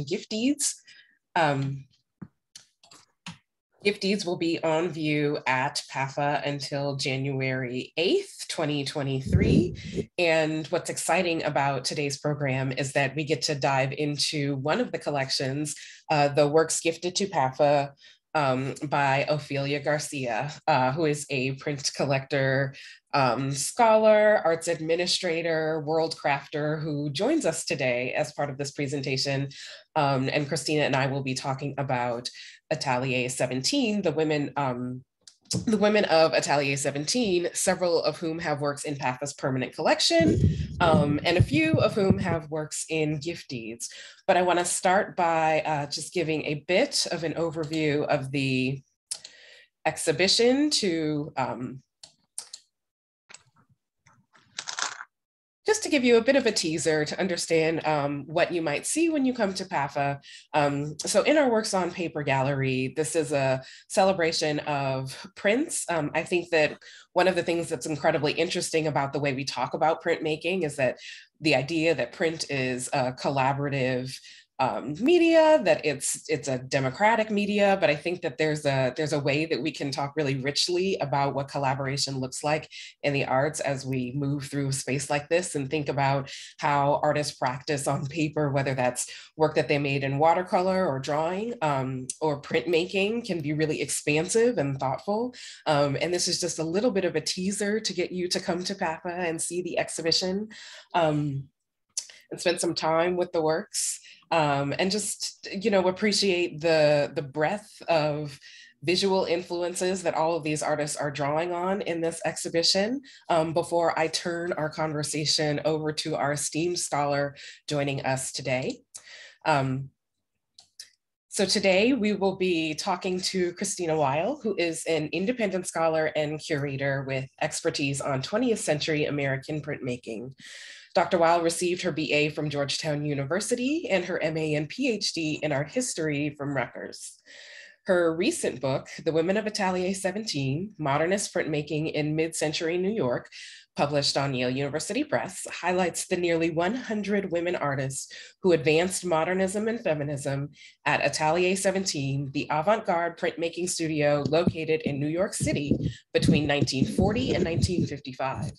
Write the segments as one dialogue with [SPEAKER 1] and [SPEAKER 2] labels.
[SPEAKER 1] Gift Deeds. Um, Gift deeds will be on view at PAFA until January 8th, 2023. And what's exciting about today's program is that we get to dive into one of the collections, uh, the works gifted to PAFA um, by Ophelia Garcia, uh, who is a print collector, um, scholar, arts administrator, world crafter who joins us today as part of this presentation. Um, and Christina and I will be talking about Atelier 17, the women um, the women of Atelier 17, several of whom have works in PAFA's permanent collection, um, and a few of whom have works in gift deeds. But I want to start by uh, just giving a bit of an overview of the exhibition to um, just to give you a bit of a teaser to understand um, what you might see when you come to PAFA. Um, so in our Works on Paper gallery, this is a celebration of prints. Um, I think that one of the things that's incredibly interesting about the way we talk about printmaking is that the idea that print is a collaborative um, media, that it's it's a democratic media, but I think that there's a there's a way that we can talk really richly about what collaboration looks like in the arts as we move through a space like this and think about how artists practice on paper, whether that's work that they made in watercolor or drawing um, or printmaking can be really expansive and thoughtful. Um, and this is just a little bit of a teaser to get you to come to PAFA and see the exhibition um, and spend some time with the works um, and just you know appreciate the the breadth of visual influences that all of these artists are drawing on in this exhibition um, before I turn our conversation over to our esteemed scholar joining us today. Um, so today we will be talking to Christina Weyl, who is an independent scholar and curator with expertise on 20th century American printmaking. Dr. Weyl received her BA from Georgetown University and her MA and PhD in art history from Rutgers. Her recent book, The Women of Atelier 17, Modernist Printmaking in Mid-Century New York, published on Yale University Press, highlights the nearly 100 women artists who advanced modernism and feminism at Atelier 17, the avant-garde printmaking studio located in New York City between 1940 and 1955.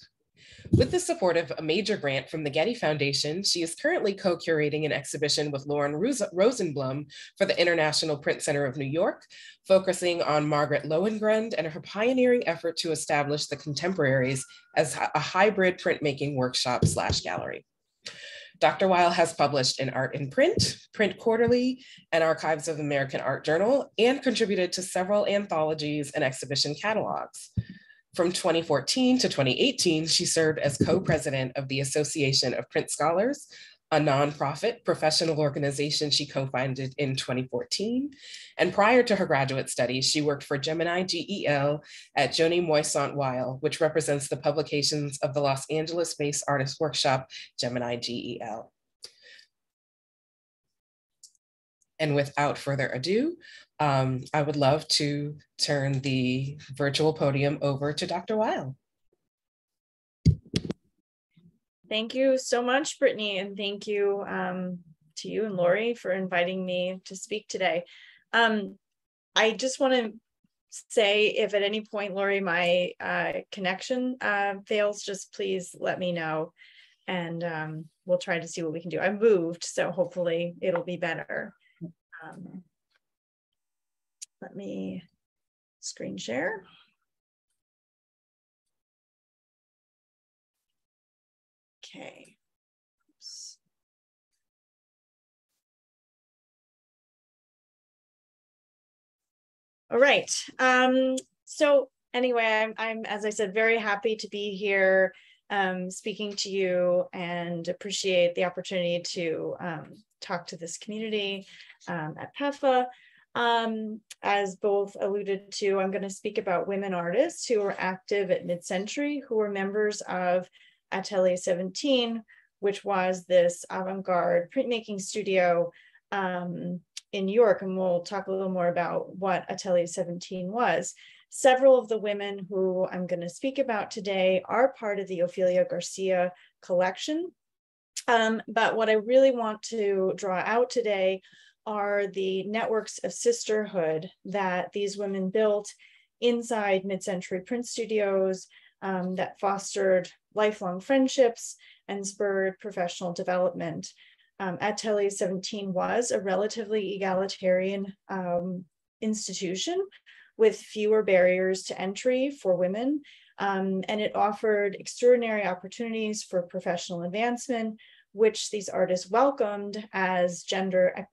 [SPEAKER 1] With the support of a major grant from the Getty Foundation, she is currently co-curating an exhibition with Lauren Rosenblum for the International Print Center of New York, focusing on Margaret Lowengrund and her pioneering effort to establish the contemporaries as a hybrid printmaking workshop slash gallery. Dr. Weyl has published in Art in Print, Print Quarterly, and Archives of American Art Journal, and contributed to several anthologies and exhibition catalogs. From 2014 to 2018, she served as co-president of the Association of Print Scholars, a nonprofit professional organization she co-founded in 2014. And prior to her graduate studies, she worked for Gemini GEL at Joni Moisant Weyl, which represents the publications of the Los Angeles-based artist workshop, Gemini GEL. And without further ado, um, I would love to turn the virtual podium over to Dr. Weyl.
[SPEAKER 2] Thank you so much, Brittany, and thank you um, to you and Lori for inviting me to speak today. Um, I just want to say if at any point, Lori, my uh, connection uh, fails, just please let me know and um, we'll try to see what we can do. I moved, so hopefully it'll be better. Um, let me screen share. Okay. Oops. All right. Um, so anyway, I'm, I'm, as I said, very happy to be here um, speaking to you and appreciate the opportunity to um, talk to this community um, at PAFA. Um, as both alluded to, I'm going to speak about women artists who were active at mid-century, who were members of Atelier 17, which was this avant-garde printmaking studio um, in New York. And we'll talk a little more about what Atelier 17 was. Several of the women who I'm going to speak about today are part of the Ophelia Garcia collection. Um, but what I really want to draw out today are the networks of sisterhood that these women built inside mid-century print studios um, that fostered lifelong friendships and spurred professional development. Um, Atelier 17 was a relatively egalitarian um, institution with fewer barriers to entry for women, um, and it offered extraordinary opportunities for professional advancement, which these artists welcomed as gender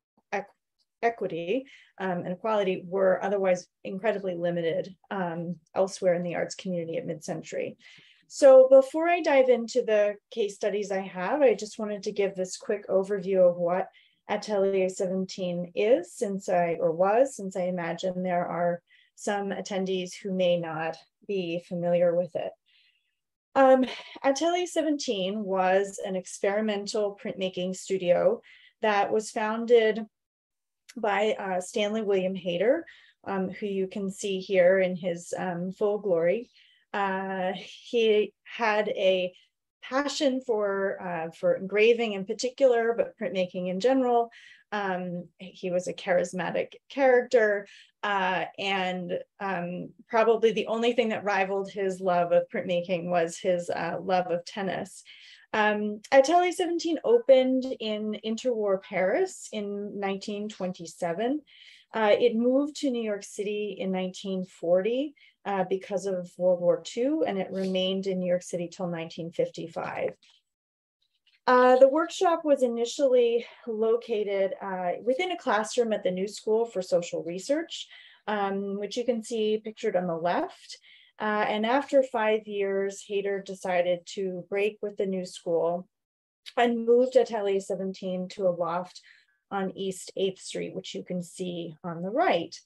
[SPEAKER 2] equity um, and equality were otherwise incredibly limited um, elsewhere in the arts community at mid-century. So before I dive into the case studies I have, I just wanted to give this quick overview of what Atelier 17 is since I, or was, since I imagine there are some attendees who may not be familiar with it. Um, Atelier 17 was an experimental printmaking studio that was founded by uh, Stanley William Hayter, um, who you can see here in his um, full glory. Uh, he had a passion for uh, for engraving in particular, but printmaking in general. Um, he was a charismatic character, uh, and um, probably the only thing that rivaled his love of printmaking was his uh, love of tennis. Um, Atelier 17 opened in interwar Paris in 1927. Uh, it moved to New York City in 1940 uh, because of World War II, and it remained in New York City till 1955. Uh, the workshop was initially located uh, within a classroom at the New School for Social Research, um, which you can see pictured on the left. Uh, and after five years, Hayter decided to break with the new school and moved Atelier 17 to a loft on East 8th Street, which you can see on the right.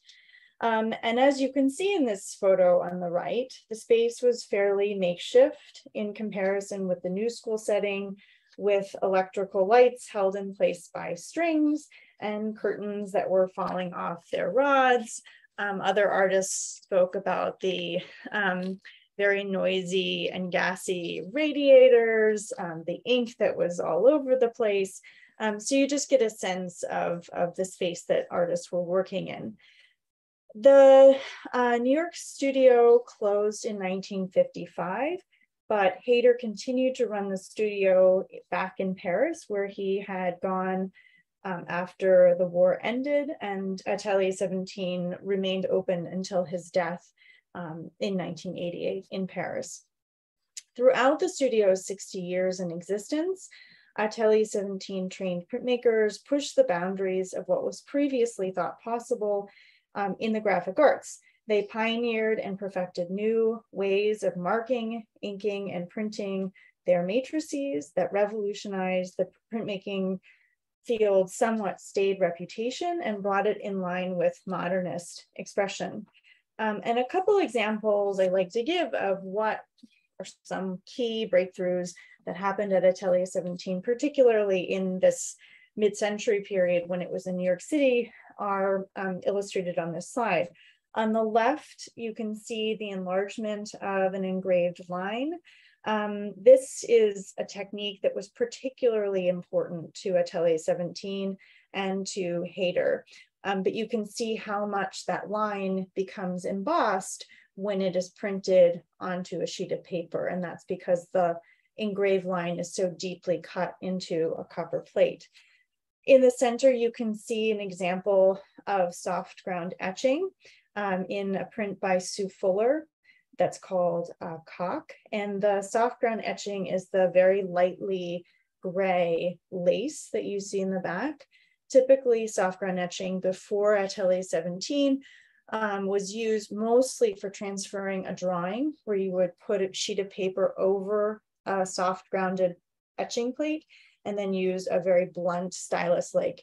[SPEAKER 2] Um, and as you can see in this photo on the right, the space was fairly makeshift in comparison with the new school setting with electrical lights held in place by strings and curtains that were falling off their rods, um, other artists spoke about the um, very noisy and gassy radiators, um, the ink that was all over the place. Um, so you just get a sense of, of the space that artists were working in. The uh, New York studio closed in 1955, but Hayter continued to run the studio back in Paris where he had gone um, after the war ended, and Atelier 17 remained open until his death um, in 1988 in Paris. Throughout the studio's 60 years in existence, Atelier 17 trained printmakers pushed the boundaries of what was previously thought possible um, in the graphic arts. They pioneered and perfected new ways of marking, inking, and printing their matrices that revolutionized the printmaking field's somewhat staid reputation and brought it in line with modernist expression. Um, and a couple examples I like to give of what are some key breakthroughs that happened at Atelier 17, particularly in this mid-century period when it was in New York City, are um, illustrated on this slide. On the left, you can see the enlargement of an engraved line um, this is a technique that was particularly important to Atelier 17 and to Hayter. Um, but you can see how much that line becomes embossed when it is printed onto a sheet of paper. And that's because the engraved line is so deeply cut into a copper plate. In the center, you can see an example of soft ground etching um, in a print by Sue Fuller that's called uh, cock. And the soft ground etching is the very lightly gray lace that you see in the back. Typically soft ground etching before Atelier 17 um, was used mostly for transferring a drawing where you would put a sheet of paper over a soft grounded etching plate and then use a very blunt stylus like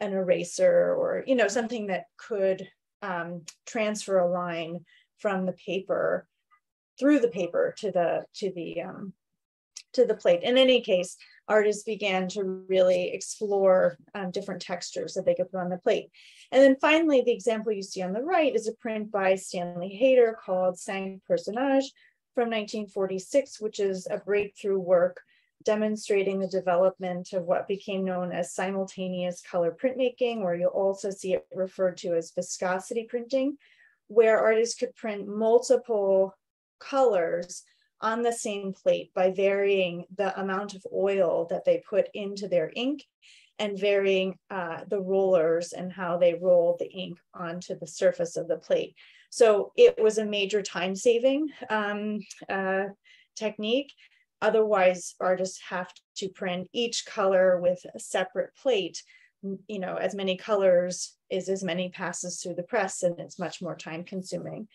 [SPEAKER 2] an eraser or you know something that could um, transfer a line from the paper through the paper to the to the um, to the plate. In any case, artists began to really explore um, different textures that they could put on the plate. And then finally, the example you see on the right is a print by Stanley Hayter called Cinq Personnages from 1946, which is a breakthrough work demonstrating the development of what became known as simultaneous color printmaking, or you'll also see it referred to as viscosity printing, where artists could print multiple colors on the same plate by varying the amount of oil that they put into their ink and varying uh, the rollers and how they roll the ink onto the surface of the plate. So it was a major time saving um, uh, technique. Otherwise, artists have to print each color with a separate plate. You know, as many colors is as many passes through the press, and it's much more time consuming.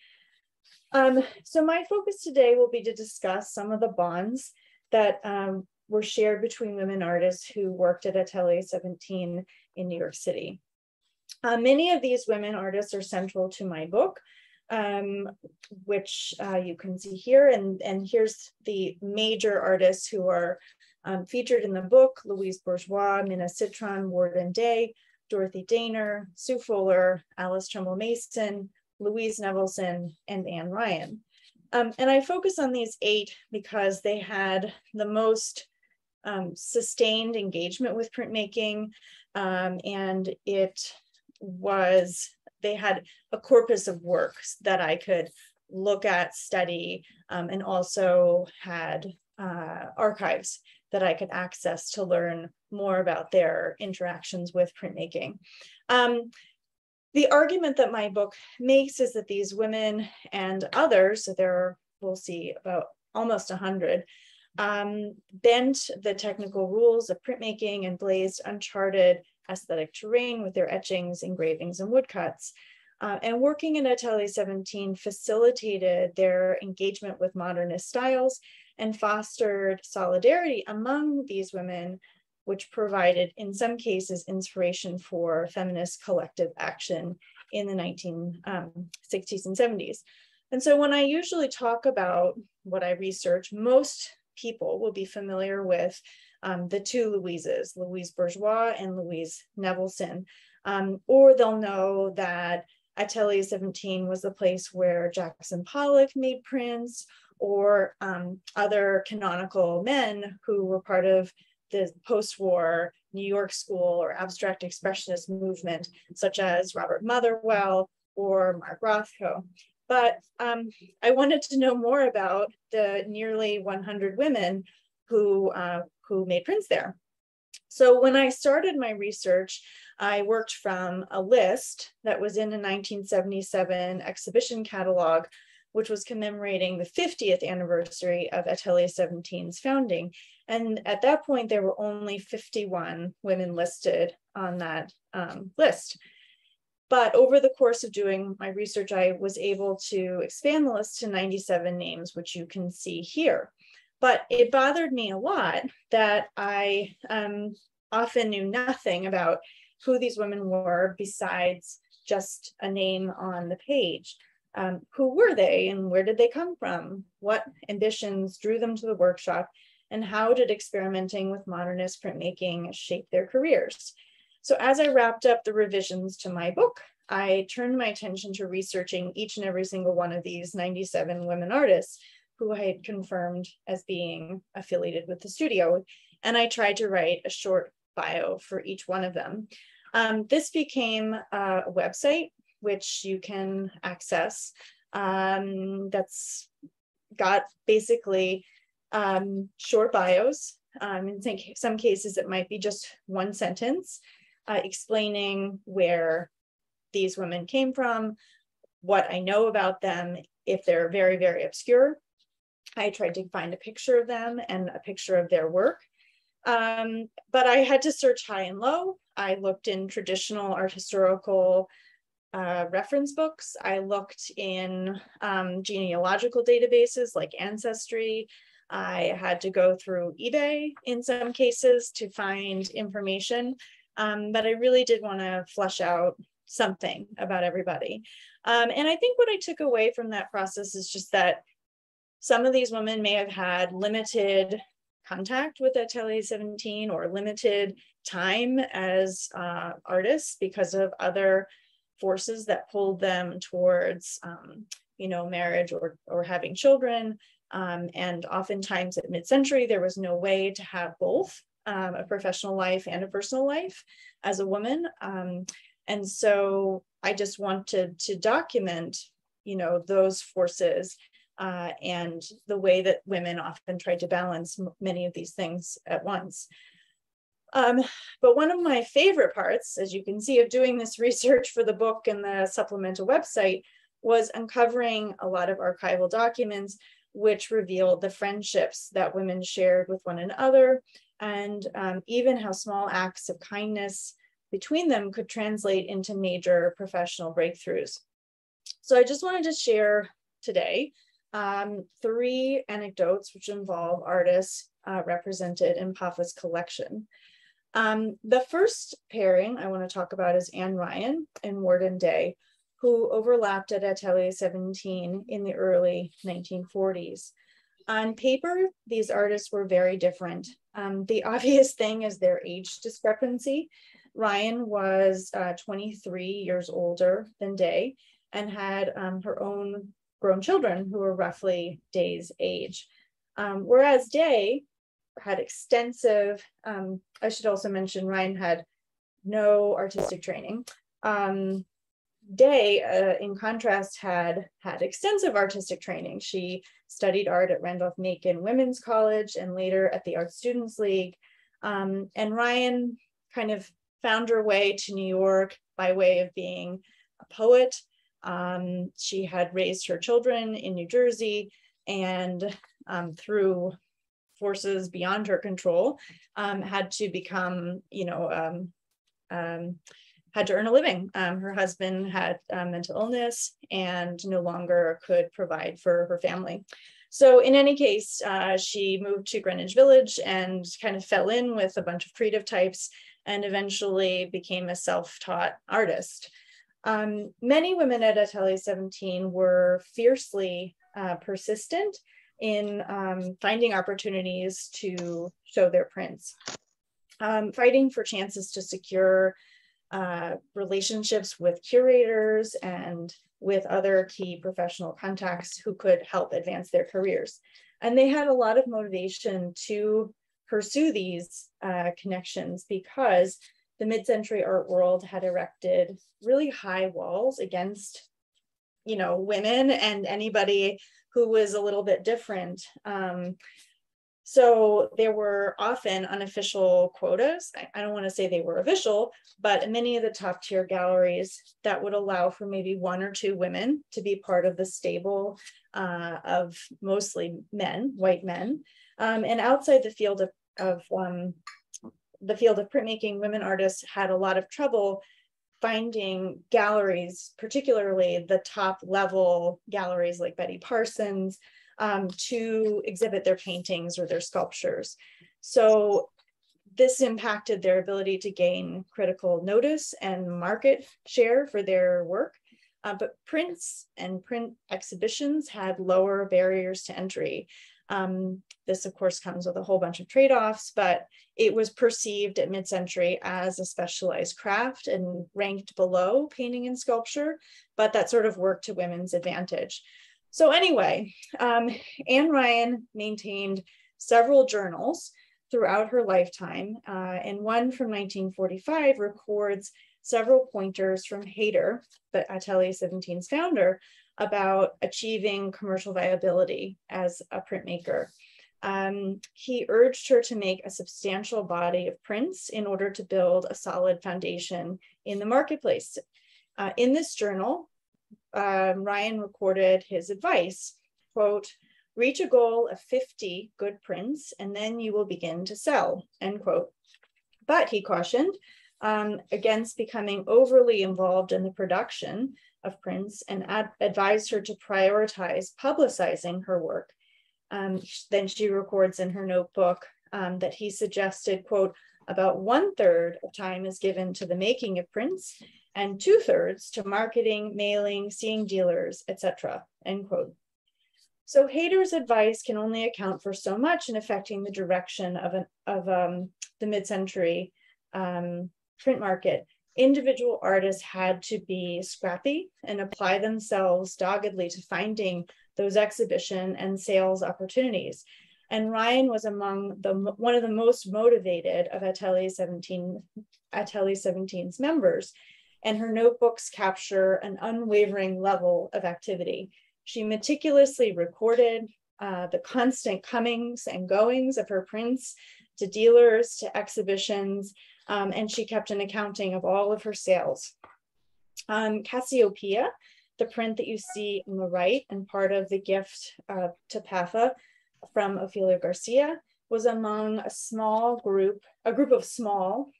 [SPEAKER 2] Um, so my focus today will be to discuss some of the bonds that um, were shared between women artists who worked at Atelier 17 in New York City. Uh, many of these women artists are central to my book, um, which uh, you can see here. And, and here's the major artists who are um, featured in the book, Louise Bourgeois, Minna Citron, Worden Day, Dorothy Dehner, Sue Fuller, Alice Trumbull Mason, Louise Nevelson, and Anne Ryan. Um, and I focus on these eight because they had the most um, sustained engagement with printmaking, um, and it was, they had a corpus of works that I could look at, study, um, and also had uh, archives that I could access to learn more about their interactions with printmaking. Um, the argument that my book makes is that these women and others, so there are, we'll see about almost 100, um, bent the technical rules of printmaking and blazed uncharted aesthetic terrain with their etchings, engravings, and woodcuts. Uh, and working in Atelier 17 facilitated their engagement with modernist styles and fostered solidarity among these women which provided, in some cases, inspiration for feminist collective action in the 1960s um, and 70s. And so when I usually talk about what I research, most people will be familiar with um, the two Louises, Louise Bourgeois and Louise Nevelson, um, or they'll know that Atelier 17 was the place where Jackson Pollock made prints, or um, other canonical men who were part of the post-war New York School or abstract expressionist movement, such as Robert Motherwell or Mark Rothko. But um, I wanted to know more about the nearly 100 women who, uh, who made prints there. So when I started my research, I worked from a list that was in a 1977 exhibition catalog, which was commemorating the 50th anniversary of Atelier 17's founding. And at that point, there were only 51 women listed on that um, list. But over the course of doing my research, I was able to expand the list to 97 names, which you can see here. But it bothered me a lot that I um, often knew nothing about who these women were besides just a name on the page. Um, who were they and where did they come from? What ambitions drew them to the workshop? And how did experimenting with modernist printmaking shape their careers? So as I wrapped up the revisions to my book, I turned my attention to researching each and every single one of these 97 women artists who I had confirmed as being affiliated with the studio. And I tried to write a short bio for each one of them. Um, this became a website which you can access um, that's got basically um, short bios. Um, in some cases, it might be just one sentence uh, explaining where these women came from, what I know about them, if they're very, very obscure. I tried to find a picture of them and a picture of their work. Um, but I had to search high and low. I looked in traditional art historical uh, reference books. I looked in um, genealogical databases like Ancestry. I had to go through eBay in some cases to find information, um, but I really did want to flesh out something about everybody. Um, and I think what I took away from that process is just that some of these women may have had limited contact with Atelier 17 or limited time as uh, artists because of other forces that pulled them towards, um, you know, marriage or, or having children Um, and oftentimes at mid-century, there was no way to have both um, a professional life and a personal life as a woman. Um, and so I just wanted to document, you know, those forces uh, and the way that women often tried to balance many of these things at once. Um, but one of my favorite parts, as you can see, of doing this research for the book and the supplemental website was uncovering a lot of archival documents which revealed the friendships that women shared with one another and um, even how small acts of kindness between them could translate into major professional breakthroughs. So I just wanted to share today um, three anecdotes which involve artists uh, represented in PAFA's collection. Um, the first pairing I want to talk about is Anne Ryan and Worden Day, who overlapped at Atelier 17 in the early 1940s. On paper, these artists were very different. Um, the obvious thing is their age discrepancy. Ryan was uh, 23 years older than Day and had um, her own grown children who were roughly Day's age. Um, whereas Day had extensive, um, I should also mention Ryan had no artistic training. Um, Day, uh, in contrast, had had extensive artistic training. She studied art at Randolph-Macon Women's College and later at the Art Students League. Um, and Ryan kind of found her way to New York by way of being a poet. Um, she had raised her children in New Jersey and um, through forces beyond her control, um, had to become, you know, um, um, had to earn a living. Um, her husband had mental illness and no longer could provide for her family. So in any case, uh, she moved to Greenwich Village and kind of fell in with a bunch of creative types and eventually became a self-taught artist. Um, many women at Atelier 17 were fiercely uh, persistent in um, finding opportunities to show their prints, um, fighting for chances to secure uh, relationships with curators and with other key professional contacts who could help advance their careers. And they had a lot of motivation to pursue these uh, connections because the mid-century art world had erected really high walls against you know women and anybody who was a little bit different. Um, so there were often unofficial quotas. I, I don't want to say they were official, but many of the top tier galleries that would allow for maybe one or two women to be part of the stable uh, of mostly men, white men. Um, and outside the field of, of um, the field of printmaking, women artists had a lot of trouble finding galleries, particularly the top level galleries like Betty Parsons, um, to exhibit their paintings or their sculptures. So this impacted their ability to gain critical notice and market share for their work. Uh, but prints and print exhibitions had lower barriers to entry. Um, this, of course, comes with a whole bunch of trade offs, but it was perceived at mid century as a specialized craft and ranked below painting and sculpture, but that sort of worked to women's advantage. So, anyway, um, Anne Ryan maintained several journals throughout her lifetime, uh, and one from 1945 records several pointers from Hayter, the Atelier 17's founder, about achieving commercial viability as a printmaker. Um, he urged her to make a substantial body of prints in order to build a solid foundation in the marketplace. Uh, in this journal, um, Ryan recorded his advice, quote, reach a goal of 50 good prints and then you will begin to sell, end quote. But he cautioned um, against becoming overly involved in the production of prints and ad advised her to prioritize publicizing her work. Um, then she records in her notebook um, that he suggested, quote, about one third of time is given to the making of prints and two thirds to marketing, mailing, seeing dealers, etc. End quote. So Hayter's advice can only account for so much in affecting the direction of, an, of um, the mid-century um, print market individual artists had to be scrappy and apply themselves doggedly to finding those exhibition and sales opportunities. And Ryan was among the one of the most motivated of Atelier 17, Atelier 17's members, and her notebooks capture an unwavering level of activity. She meticulously recorded uh, the constant comings and goings of her prints to dealers, to exhibitions, um, and she kept an accounting of all of her sales. Um, Cassiopeia, the print that you see on the right and part of the gift uh, to PAFA from Ophelia Garcia was among a small group, a group of small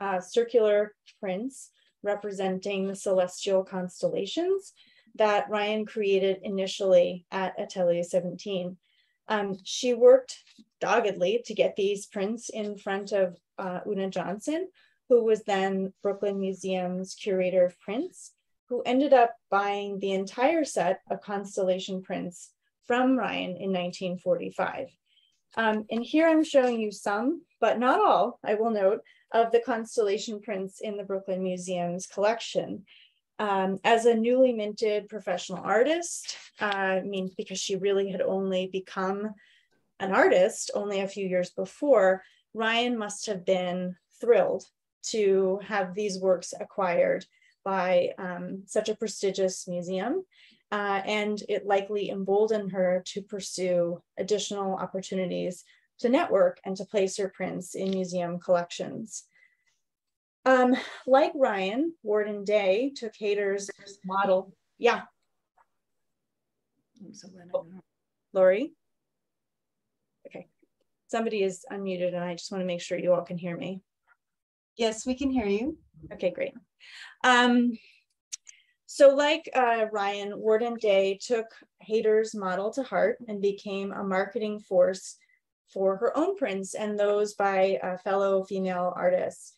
[SPEAKER 2] uh, circular prints representing the celestial constellations that Ryan created initially at Atelier 17. Um, she worked doggedly to get these prints in front of uh, Una Johnson, who was then Brooklyn Museum's curator of prints, who ended up buying the entire set of constellation prints from Ryan in 1945. Um, and here I'm showing you some, but not all, I will note, of the constellation prints in the Brooklyn Museum's collection. Um, as a newly minted professional artist, uh, I mean, because she really had only become an artist only a few years before, Ryan must have been thrilled to have these works acquired by um, such a prestigious museum. Uh, and it likely emboldened her to pursue additional opportunities to network and to place her prints in museum collections. Um, like Ryan, Worden Day took Hayter's model. Yeah. I'm so glad I Lori? Okay. Somebody is unmuted and I just want to make sure you all can hear me.
[SPEAKER 3] Yes, we can hear you.
[SPEAKER 2] Okay, great. Um, so like uh, Ryan, Worden Day took Hayter's model to heart and became a marketing force for her own prints and those by uh, fellow female artists.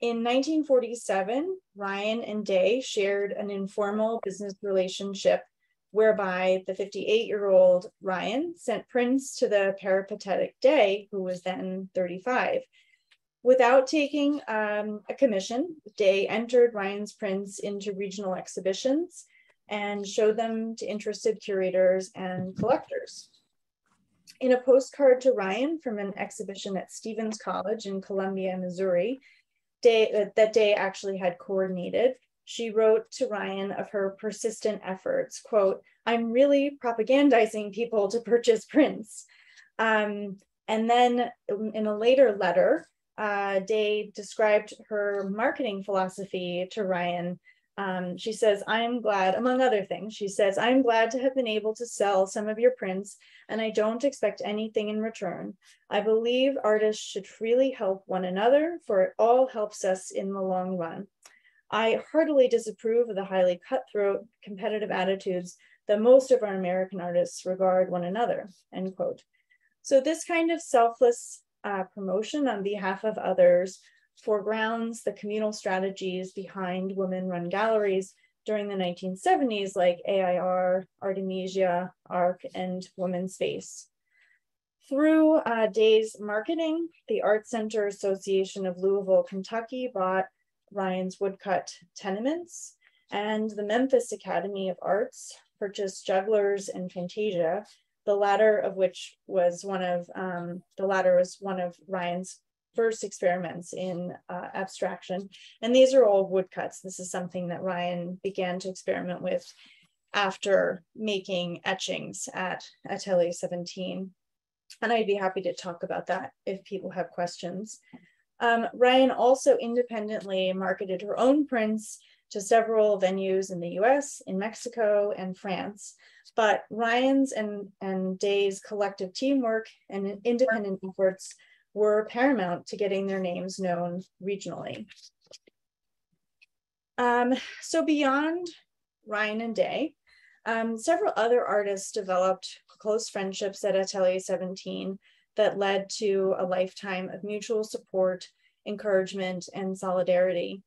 [SPEAKER 2] In 1947, Ryan and Day shared an informal business relationship whereby the 58 year old Ryan sent prints to the peripatetic Day, who was then 35. Without taking um, a commission, Day entered Ryan's prints into regional exhibitions and showed them to interested curators and collectors. In a postcard to Ryan from an exhibition at Stephens College in Columbia, Missouri, day uh, that day actually had coordinated she wrote to ryan of her persistent efforts quote i'm really propagandizing people to purchase prints um, and then in a later letter uh, day described her marketing philosophy to ryan um, she says, I'm glad, among other things, she says, I'm glad to have been able to sell some of your prints, and I don't expect anything in return. I believe artists should freely help one another, for it all helps us in the long run. I heartily disapprove of the highly cutthroat, competitive attitudes that most of our American artists regard one another, end quote. So this kind of selfless uh, promotion on behalf of others foregrounds the communal strategies behind women-run galleries during the 1970s, like AIR, Artemisia, ARC, and Women's Space. Through uh, Day's marketing, the Art Center Association of Louisville, Kentucky bought Ryan's woodcut tenements, and the Memphis Academy of Arts purchased Jugglers and Fantasia, the latter of which was one of um, the latter was one of Ryan's first experiments in uh, abstraction. And these are all woodcuts. This is something that Ryan began to experiment with after making etchings at Atelier 17. And I'd be happy to talk about that if people have questions. Um, Ryan also independently marketed her own prints to several venues in the US, in Mexico, and France. But Ryan's and, and Day's collective teamwork and independent efforts were paramount to getting their names known regionally. Um, so beyond Ryan and Day, um, several other artists developed close friendships at Atelier 17 that led to a lifetime of mutual support, encouragement, and solidarity.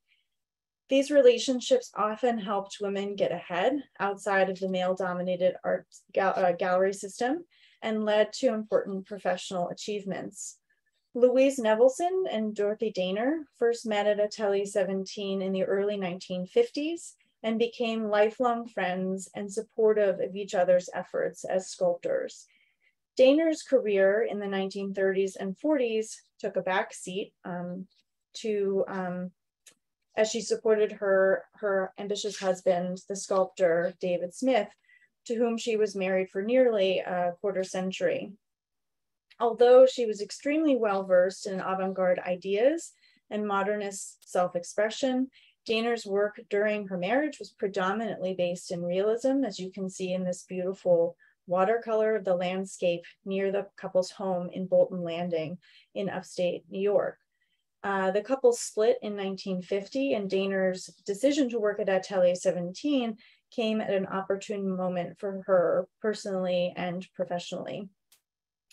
[SPEAKER 2] These relationships often helped women get ahead outside of the male dominated art gal uh, gallery system and led to important professional achievements. Louise Nevelson and Dorothy Dehner first met at Atelier 17 in the early 1950s and became lifelong friends and supportive of each other's efforts as sculptors. Dehner's career in the 1930s and 40s took a back seat um, to, um, as she supported her, her ambitious husband, the sculptor David Smith, to whom she was married for nearly a quarter century. Although she was extremely well versed in avant-garde ideas and modernist self-expression, Dehner's work during her marriage was predominantly based in realism, as you can see in this beautiful watercolor of the landscape near the couple's home in Bolton Landing in upstate New York. Uh, the couple split in 1950 and Dehner's decision to work at Atelier 17 came at an opportune moment for her personally and professionally.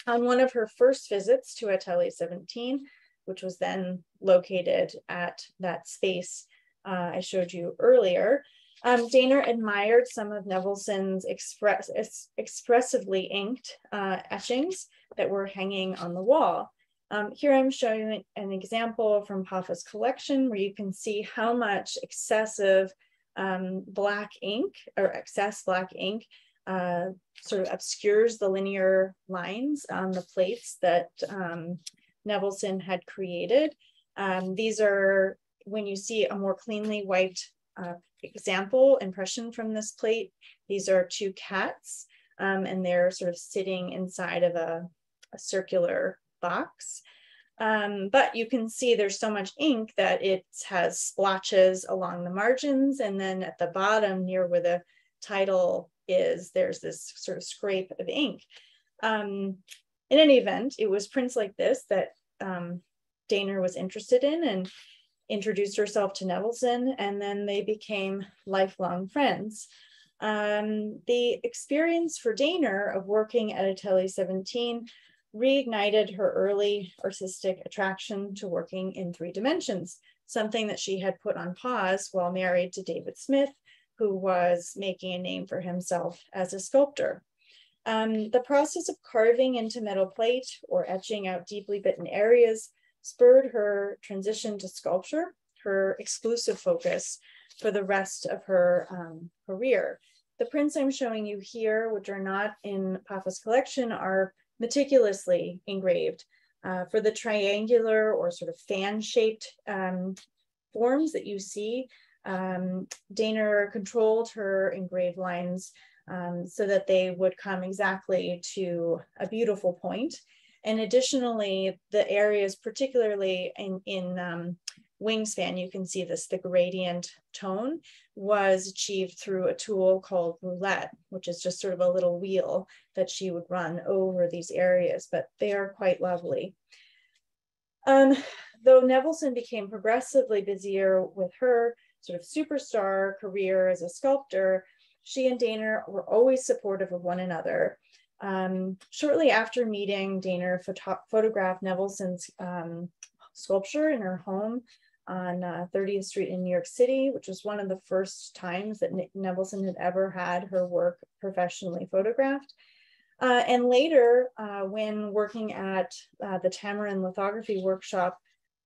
[SPEAKER 2] On one of her first visits to Atelier 17, which was then located at that space uh, I showed you earlier. Um, Dehner admired some of Nevelson's express, expressively inked uh, etchings that were hanging on the wall. Um, here I'm showing an example from Pafa's collection where you can see how much excessive um, black ink or excess black ink uh, sort of obscures the linear lines on the plates that um, Nevelson had created. Um, these are when you see a more cleanly wiped uh, example impression from this plate, these are two cats um, and they're sort of sitting inside of a, a circular box. Um, but you can see there's so much ink that it has splotches along the margins. And then at the bottom near where the title is, there's this sort of scrape of ink. Um, in any event, it was prints like this that um, Dehner was interested in. And introduced herself to Nevelson, and then they became lifelong friends. Um, the experience for Dehner of working at Atelier 17 reignited her early artistic attraction to working in three dimensions, something that she had put on pause while married to David Smith, who was making a name for himself as a sculptor. Um, the process of carving into metal plate or etching out deeply bitten areas spurred her transition to sculpture, her exclusive focus for the rest of her um, career. The prints I'm showing you here, which are not in Pafa's collection, are meticulously engraved. Uh, for the triangular or sort of fan-shaped um, forms that you see, um, Dehner controlled her engraved lines um, so that they would come exactly to a beautiful point. And additionally, the areas, particularly in, in um, wingspan, you can see this, the gradient tone was achieved through a tool called roulette, which is just sort of a little wheel that she would run over these areas, but they are quite lovely. Um, though Nevelson became progressively busier with her sort of superstar career as a sculptor, she and Dehner were always supportive of one another. Um, shortly after meeting, Dehner photo photographed Nevelson's um, sculpture in her home on uh, 30th Street in New York City, which was one of the first times that Nevelson had ever had her work professionally photographed. Uh, and later, uh, when working at uh, the Tamarind Lithography Workshop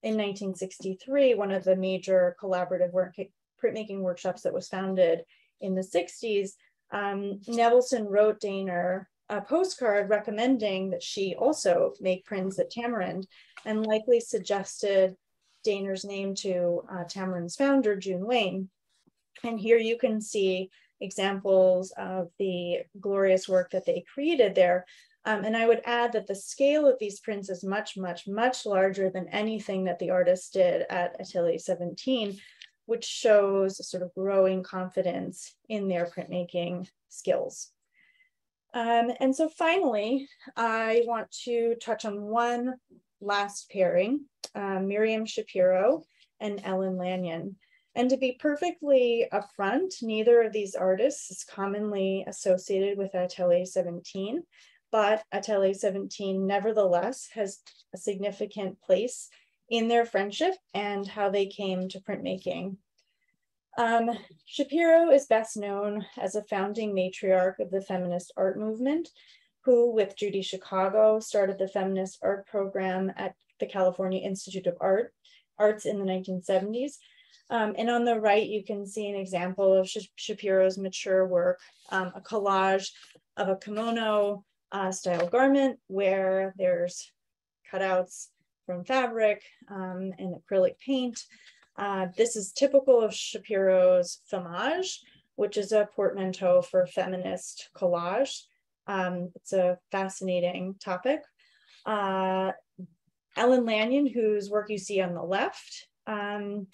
[SPEAKER 2] in 1963, one of the major collaborative work printmaking workshops that was founded in the 60s, um, Nevelson wrote Dehner a postcard recommending that she also make prints at Tamarind and likely suggested Dehner's name to uh, Tamarind's founder, June Wayne. And here you can see examples of the glorious work that they created there. Um, and I would add that the scale of these prints is much, much, much larger than anything that the artist did at Atelier 17, which shows a sort of growing confidence in their printmaking skills. Um, and so finally, I want to touch on one last pairing, uh, Miriam Schapiro and Ellen Lanyon. And to be perfectly upfront, neither of these artists is commonly associated with Atelier 17, but Atelier 17 nevertheless has a significant place in their friendship and how they came to printmaking. Um, Schapiro is best known as a founding matriarch of the feminist art movement, who with Judy Chicago started the feminist art program at the California Institute of Art, Arts in the 1970s. Um, and on the right, you can see an example of Sh Schapiro's mature work, um, a collage of a kimono uh, style garment where there's cutouts from fabric um, and acrylic paint. Uh, this is typical of Schapiro's Femage, which is a portmanteau for feminist collage. Um, it's a fascinating topic. Uh, Ellen Lanyon, whose work you see on the left, um,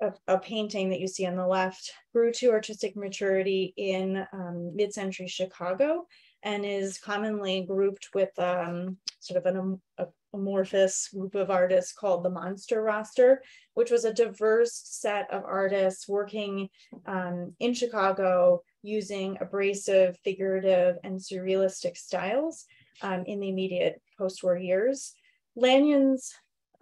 [SPEAKER 2] a, a, painting that you see on the left, grew to artistic maturity in um, mid-century Chicago and is commonly grouped with um, sort of an a, amorphous group of artists called the Monster Roster, which was a diverse set of artists working um, in Chicago using abrasive, figurative, and surrealistic styles um, in the immediate post-war years. Lanyon's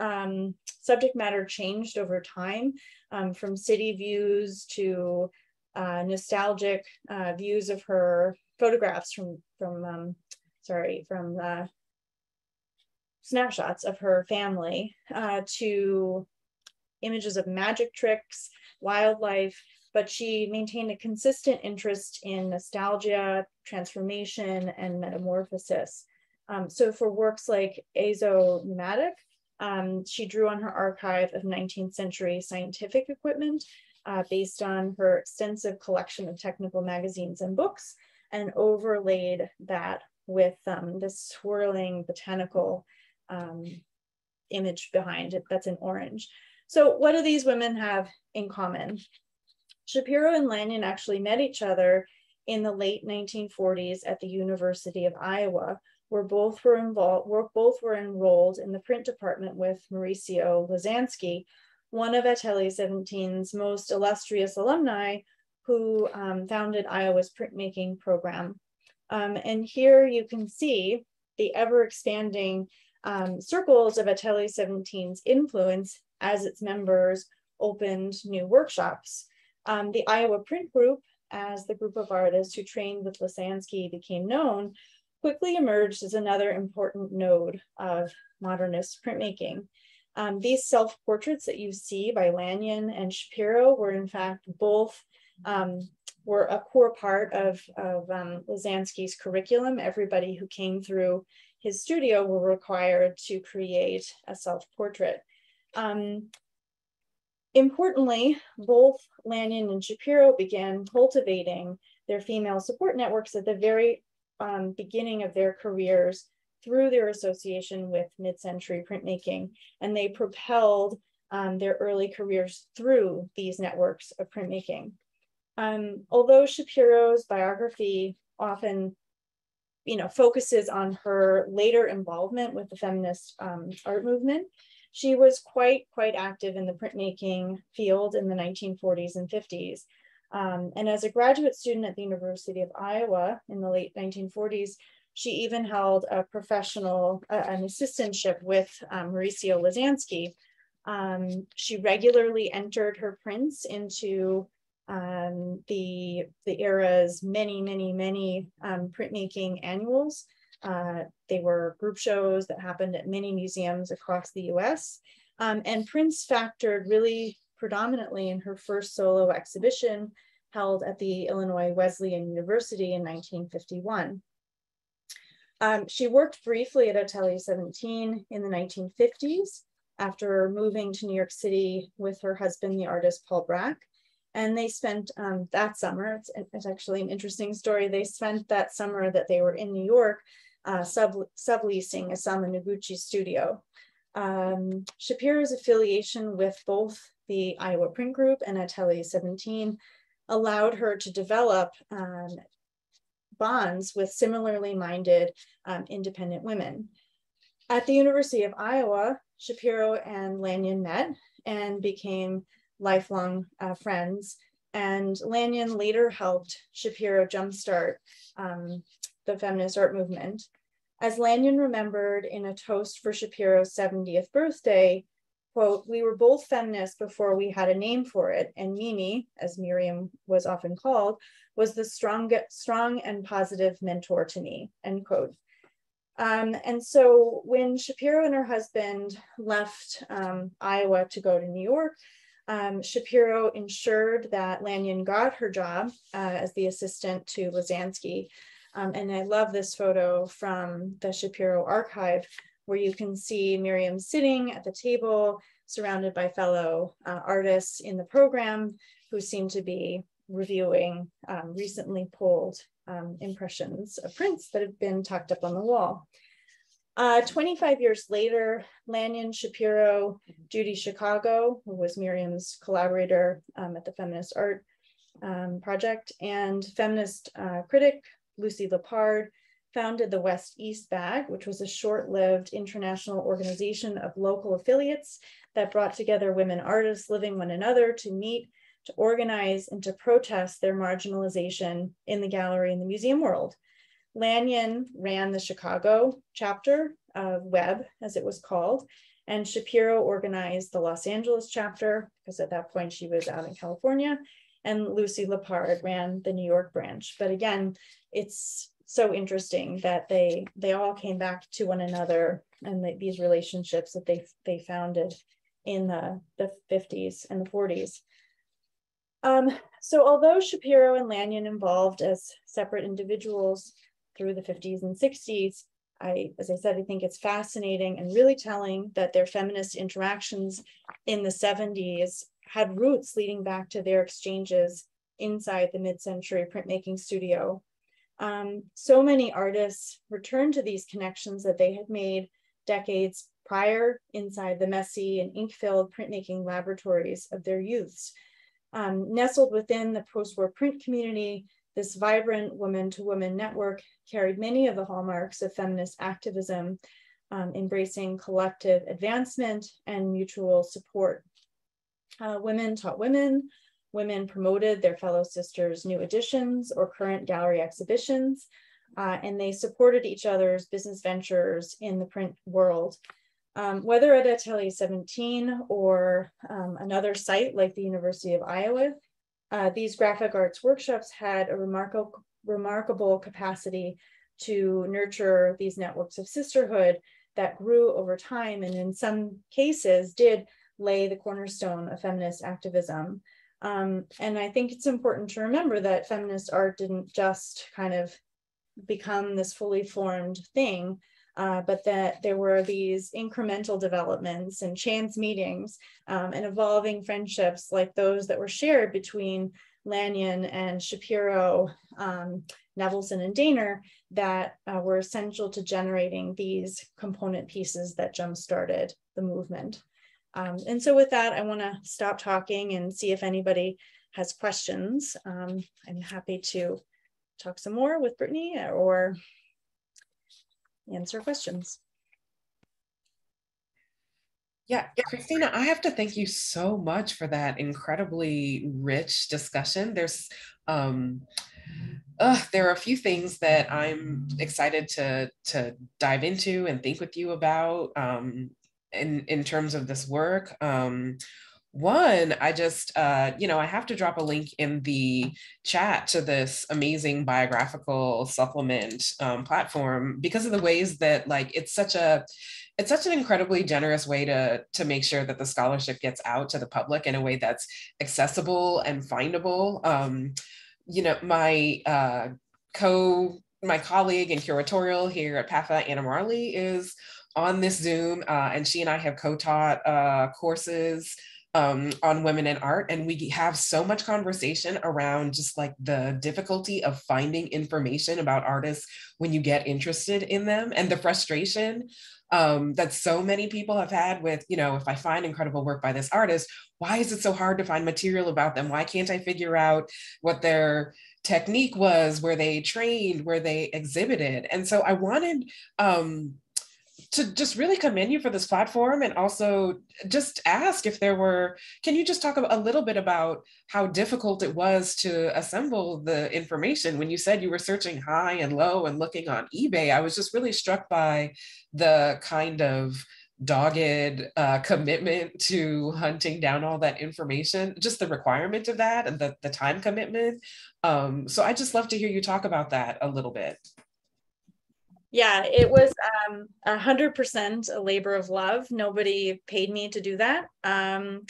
[SPEAKER 2] um, subject matter changed over time um, from city views to uh, nostalgic uh, views of her photographs from, from um, sorry, from uh, snapshots of her family uh, to images of magic tricks, wildlife, but she maintained a consistent interest in nostalgia, transformation, and metamorphosis. Um, so for works like Azo Pneumatic, um, she drew on her archive of 19th century scientific equipment uh, based on her extensive collection of technical magazines and books and overlaid that with um, this swirling botanical um, image behind it that's in orange. So what do these women have in common? Schapiro and Lanyon actually met each other in the late 1940s at the University of Iowa, where both were involved, where both were enrolled in the print department with Mauricio Lasansky, one of Atelier 17's most illustrious alumni who um, founded Iowa's printmaking program. Um, and here you can see the ever expanding um, circles of Atelier 17's influence as its members opened new workshops. Um, the Iowa Print Group, as the group of artists who trained with Lasansky became known, quickly emerged as another important node of modernist printmaking. Um, these self-portraits that you see by Lanyon and Schapiro were in fact both um, were a core part of, of um, Lasansky's curriculum. Everybody who came through his studio were required to create a self-portrait. Um, importantly, both Lanyon and Schapiro began cultivating their female support networks at the very um, beginning of their careers through their association with mid-century printmaking, and they propelled um, their early careers through these networks of printmaking. Um, although Schapiro's biography often you know, focuses on her later involvement with the feminist um, art movement. She was quite, quite active in the printmaking field in the 1940s and 50s. Um, and as a graduate student at the University of Iowa in the late 1940s, she even held a professional, uh, an assistantship with um, Mauricio Lasansky. Um, she regularly entered her prints into um, the, the era's many, many, many um, printmaking annuals. Uh, they were group shows that happened at many museums across the US. Um, and prints factored really predominantly in her first solo exhibition held at the Illinois Wesleyan University in 1951. Um, she worked briefly at Atelier 17 in the 1950s after moving to New York City with her husband, the artist Paul Brach. And they spent um, that summer, it's, it's, actually an interesting story. They spent that summer that they were in New York uh, sub, subleasing Isamu Noguchi studio. Um, Schapiro's affiliation with both the Iowa Print Group and Atelier 17 allowed her to develop um, bonds with similarly minded um, independent women. At the University of Iowa, Schapiro and Lanyon met and became lifelong uh, friends. And Lanyon later helped Schapiro jumpstart um, the feminist art movement. As Lanyon remembered in a toast for Schapiro's 70th birthday, quote, we were both feminists before we had a name for it. And Mimi, as Miriam was often called, was the strong, strong and positive mentor to me, end quote. Um, and so when Schapiro and her husband left um, Iowa to go to New York, um, Schapiro ensured that Lanyon got her job uh, as the assistant to Lasansky. Um, and I love this photo from the Schapiro archive where you can see Miriam sitting at the table surrounded by fellow uh, artists in the program who seem to be reviewing um, recently pulled um, impressions of prints that have been tucked up on the wall. Uh, 25 years later, Lanyon Schapiro, Judy Chicago, who was Miriam's collaborator um, at the Feminist Art um, Project, and feminist uh, critic Lucy Lippard founded the West East Bag, which was a short-lived international organization of local affiliates that brought together women artists living one another to meet to organize and to protest their marginalization in the gallery and the museum world. Lanyon ran the Chicago chapter of WEB, as it was called, and Schapiro organized the Los Angeles chapter, because at that point she was out in California, and Lucy Lippard ran the New York branch. But again, it's so interesting that they they all came back to one another and the, these relationships that they they founded in the, the 50s and the 40s. Um, so although Schapiro and Lanyon involved as separate individuals through the 50s and 60s, I, as I said, I think it's fascinating and really telling that their feminist interactions in the 70s had roots leading back to their exchanges inside the mid-century printmaking studio. Um, so many artists returned to these connections that they had made decades prior inside the messy and ink-filled printmaking laboratories of their youths. Um, nestled within the post-war print community, this vibrant woman-to-woman network carried many of the hallmarks of feminist activism, um, embracing collective advancement and mutual support. Uh, women taught women, women promoted their fellow sisters' new editions or current gallery exhibitions, uh, and they supported each other's business ventures in the print world. Um, whether at Atelier 17 or um, another site like the University of Iowa, uh, these graphic arts workshops had a remarkable, remarkable capacity to nurture these networks of sisterhood that grew over time and in some cases did lay the cornerstone of feminist activism. Um, and I think it's important to remember that feminist art didn't just kind of become this fully formed thing uh, but that there were these incremental developments and chance meetings um, and evolving friendships like those that were shared between Lanyon and Schapiro, um, Nevelson and Dehner that uh, were essential to generating these component pieces that jump-started the movement. Um, and so with that, I wanna stop talking and see if anybody has questions. Um, I'm happy to talk some more with Brittany or answer questions.
[SPEAKER 1] Yeah, Christina, I have to thank you so much for that incredibly rich discussion. There's um uh, there are a few things that I'm excited to to dive into and think with you about um in in terms of this work. Um one, I just, uh, you know, I have to drop a link in the chat to this amazing biographical supplement um, platform because of the ways that, like, it's such a, it's such an incredibly generous way to to make sure that the scholarship gets out to the public in a way that's accessible and findable. Um, you know, my uh, co my colleague and curatorial here at PAFA, Anna Marley, is on this Zoom, uh, and she and I have co-taught uh, courses um, on women in art. And we have so much conversation around just like the difficulty of finding information about artists when you get interested in them and the frustration um, that so many people have had with, you know, if I find incredible work by this artist, why is it so hard to find material about them? Why can't I figure out what their technique was, where they trained, where they exhibited? And so I wanted, um, to just really commend you for this platform and also just ask if there were can you just talk a little bit about how difficult it was to assemble the information? When you said you were searching high and low and looking on ebay i was just really struck by the kind of dogged uh, commitment to hunting down all that information just the requirement of that and the, the time commitment. Um, so i just love to hear you talk about that a little bit
[SPEAKER 2] yeah, it was um, a hundred percent a labor of love. Nobody paid me to do that, um,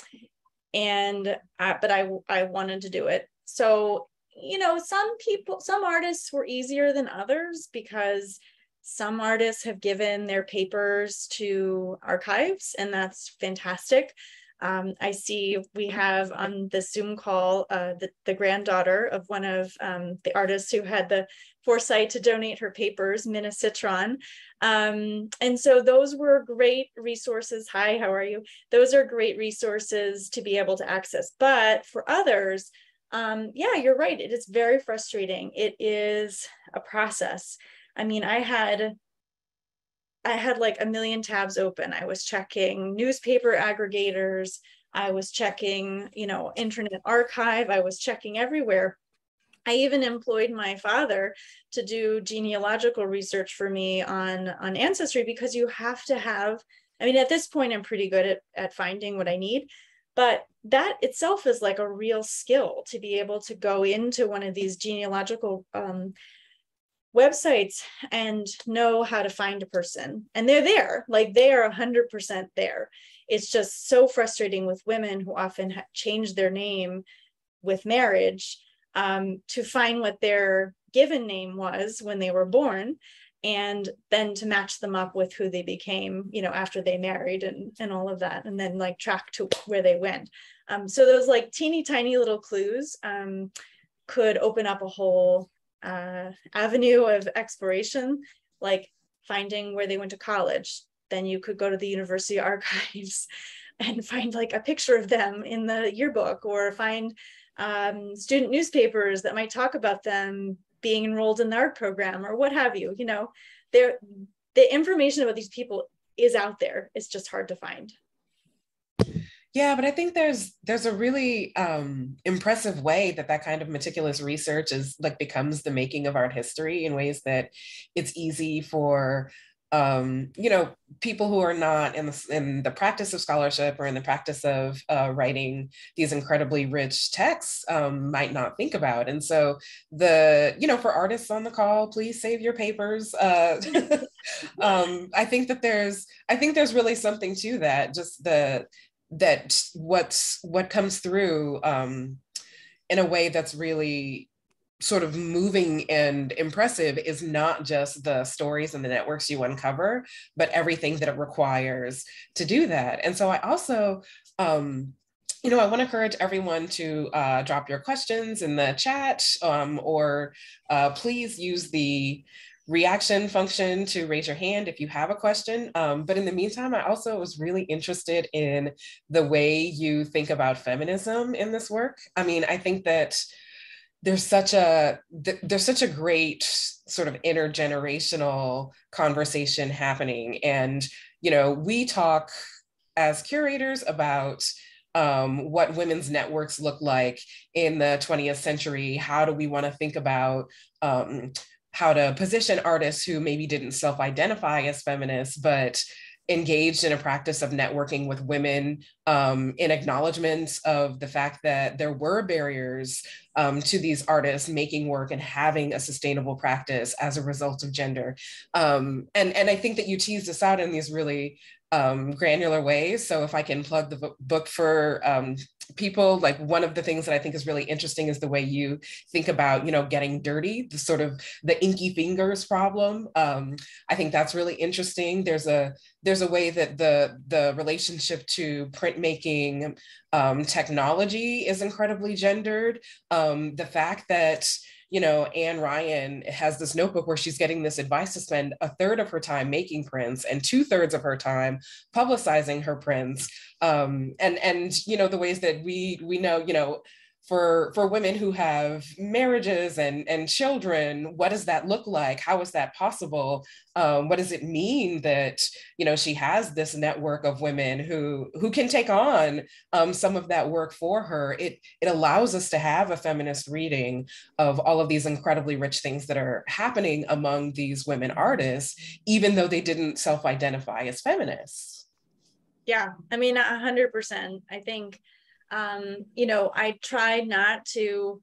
[SPEAKER 2] and but I I wanted to do it. So you know, some people, some artists were easier than others because some artists have given their papers to archives, and that's fantastic. Um, I see we have on the Zoom call uh, the, the, granddaughter of one of um, the artists who had the foresight to donate her papers, Minna Citron. Um, and so those were great resources. Hi, how are you? Those are great resources to be able to access. But for others, um, yeah, you're right. It is very frustrating. It is a process. I mean, I had I had like a million tabs open. I was checking newspaper aggregators. I was checking, you know, Internet Archive. I was checking everywhere. I even employed my father to do genealogical research for me on, on Ancestry because you have to have, I mean, at this point, I'm pretty good at, at finding what I need, but that itself is like a real skill to be able to go into one of these genealogical um, websites and know how to find a person. And they're there, like they are 100% there. It's just so frustrating with women who often change their name with marriage um, to find what their given name was when they were born and then to match them up with who they became you know after they married and and all of that and then like track to where they went um, so those like teeny tiny little clues um, could open up a whole uh, avenue of exploration, like finding where they went to college. Then you could go to the university archives and find like a picture of them in the yearbook or find um, student newspapers that might talk about them being enrolled in the art program or what have you. You know, there the information about these people is out there. It's just hard to find.
[SPEAKER 1] Yeah, but I think there's there's a really um, impressive way that that kind of meticulous research is like becomes the making of art history in ways that it's easy for um, you know people who are not in the, in the practice of scholarship or in the practice of uh, writing these incredibly rich texts um, might not think about. And so the you know for artists on the call please save your papers uh, um, i think that there's i think there's really something to that just the that what's what comes through um, in a way that's really sort of moving and impressive is not just the stories and the networks you uncover, but everything that it requires to do that. And so I also, um, you know, I want to encourage everyone to uh, drop your questions in the chat um, or uh, please use the reaction function to raise your hand if you have a question. Um, but in the meantime, I also was really interested in the way you think about feminism in this work. I mean, I think that there's such a there's such a great sort of intergenerational conversation happening and you know we talk as curators about um, what women's networks look like in the 20th century how do we want to think about um, how to position artists who maybe didn't self identify as feminists, but engaged in a practice of networking with women um, in acknowledgments of the fact that there were barriers um, to these artists making work and having a sustainable practice as a result of gender. Um, and, and I think that you teased this out in these really um, granular ways. So if I can plug the book for um, people, like one of the things that I think is really interesting is the way you think about, you know, getting dirty, the sort of the inky fingers problem. Um, I think that's really interesting. There's a there's a way that the the relationship to printmaking um, technology is incredibly gendered. Um, the fact that you know, Anne Ryan has this notebook where she's getting this advice to spend a third of her time making prints and two thirds of her time publicizing her prints. Um, and and you know the ways that we we know you know for for women who have marriages and and children what does that look like? How is that possible? Um, what does it mean that you know she has this network of women who who can take on um, some of that work for her? It it allows us to have a feminist reading of all of these incredibly rich things that are happening among these women artists even though they didn't self-identify as feminists
[SPEAKER 2] yeah i mean 100% i think um, you know, I try not to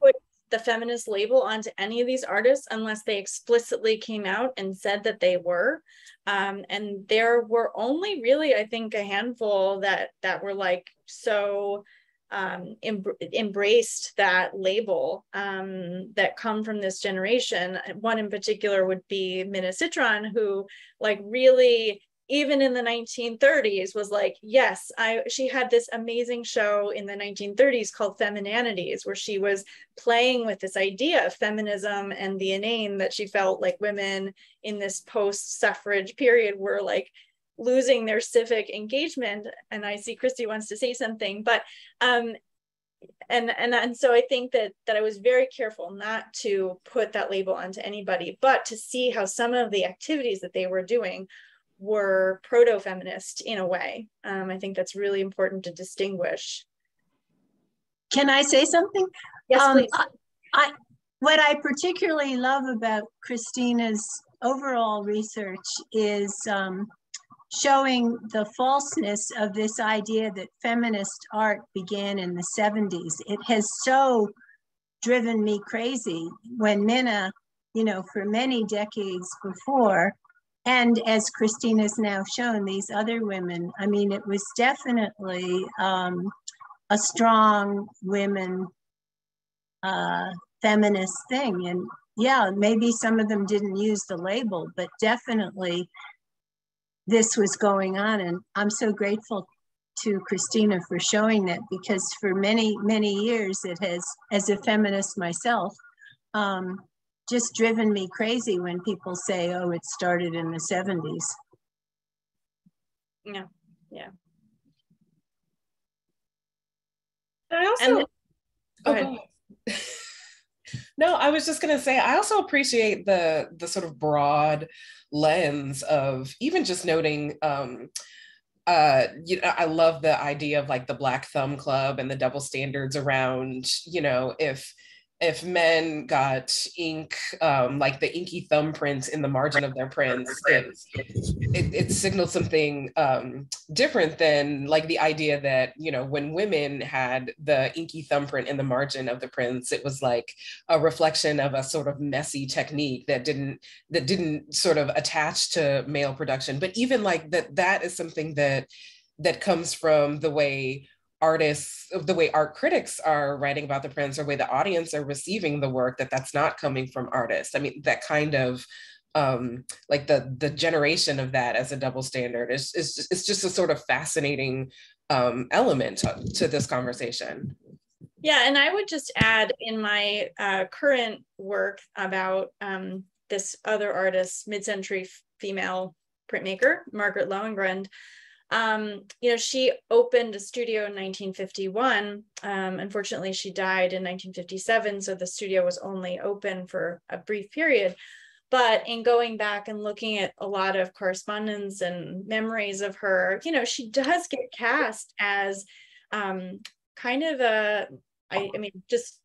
[SPEAKER 2] put the feminist label onto any of these artists unless they explicitly came out and said that they were. Um, and there were only really, I think, a handful that that were like so um, em- embraced that label um, that come from this generation. One in particular would be Minna Citron, who like really even in the 1930s was like yes i she had this amazing show in the 1930s called feminanities where she was playing with this idea of feminism and the inane that she felt like women in this post suffrage period were like losing their civic engagement. And i see christy wants to say something but um and and and so i think that that i was very careful not to put that label onto anybody but to see how some of the activities that they were doing were proto-feminist in a way um, i think that's really important to distinguish
[SPEAKER 3] can i say something
[SPEAKER 2] yes um, please. I,
[SPEAKER 3] I what i particularly love about christina's overall research is um, showing the falseness of this idea that feminist art began in the 70s. It has so driven me crazy when Minna, you know, for many decades before, and as Christine has now shown, these other women, I mean, it was definitely um, a strong women uh, feminist thing. And yeah, maybe some of them didn't use the label, but definitely this was going on. And I'm so grateful to Christina for showing that because for many, many years it has, as a feminist myself, um, just driven me crazy when people say, oh, it started in the 70s.
[SPEAKER 2] Yeah, yeah.
[SPEAKER 1] I also, and, oh, go ahead. no, I was just gonna say I also appreciate the the sort of broad lens of even just noting um, uh, you know, I love the idea of like the Black Thumb Club and the double standards around, you know, if if men got ink, um, like the inky thumbprint in the margin of their prints, it, it, it signaled something um, different than like the idea that, you know, when women had the inky thumbprint in the margin of the prints, it was like a reflection of a sort of messy technique that didn't, that didn't sort of attach to male production. But even like that, that is something that, that comes from the way artists the way art critics are writing about the prints or the way the audience are receiving the work that that's not coming from artists. I mean that kind of um like the the generation of that as a double standard is is it's just a sort of fascinating um element to, to this conversation.
[SPEAKER 2] Yeah and i would just add in my uh, current work about um this other artist mid-century female printmaker margaret lowengrund um, you know, she opened a studio in 1951. Um, unfortunately, she died in 1957, so the studio was only open for a brief period. But in going back and looking at a lot of correspondence and memories of her, you know, she does get cast as um, kind of a, I, I mean, just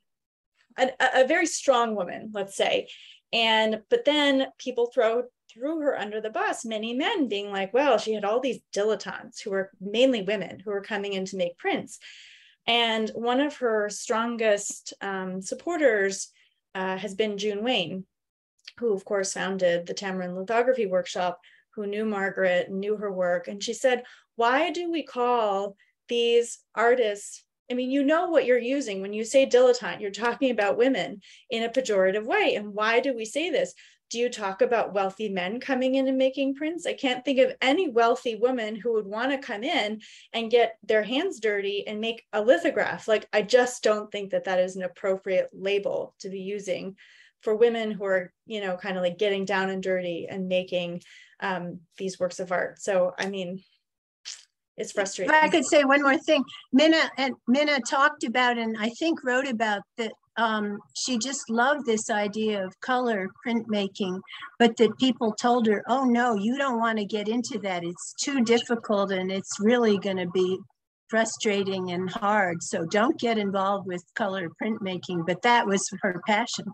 [SPEAKER 2] a, a very strong woman, let's say. And but then people throw threw her under the bus, many men being like, well, she had all these dilettantes who were mainly women who were coming in to make prints. And one of her strongest um, supporters uh, has been June Wayne, who, of course, founded the Tamarind Lithography Workshop, who knew Margaret, knew her work. And she said, Why do we call these artists? I mean, you know what you're using when you say dilettante, you're talking about women in a pejorative way. And why do we say this? Do you talk about wealthy men coming in and making prints? I can't think of any wealthy woman who would want to come in and get their hands dirty and make a lithograph. Like, I just don't think that that is an appropriate label to be using for women who are, you know, kind of like getting down and dirty and making um, these works of art. So, I mean, it's frustrating.
[SPEAKER 3] If I could say one more thing, Minna and Minna talked about and I think wrote about that um, she just loved this idea of color printmaking, but that people told her, oh no, you don't want to get into that. It's too difficult and it's really going to be frustrating and hard. So don't get involved with color printmaking. But that was her passion.